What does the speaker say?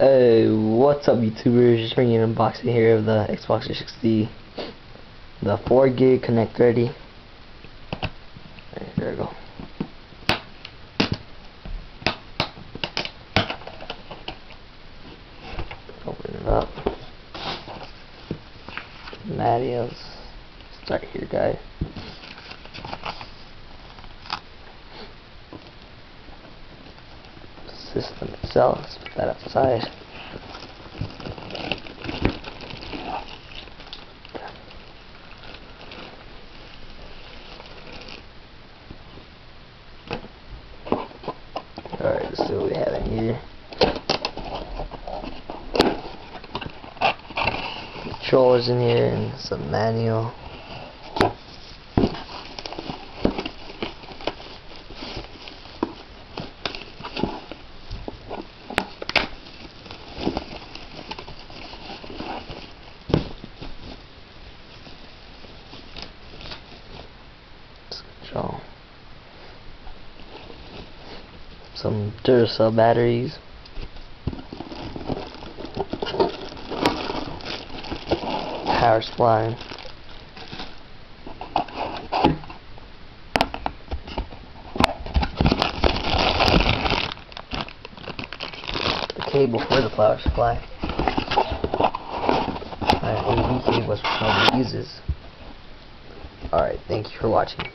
Hey, what's up YouTubers? Just bringing an unboxing here of the Xbox 360, the 4 gig Kinect Ready. There we go. Open it up. Marios. Start here, guys. System itself. Let's put that outside. Alright, let's see what we have in here. Controllers in here and some manual. Some Duracell batteries. Power supply. The cable for the power supply. Alright, AV cable is what nobody uses. Alright, thank you for watching.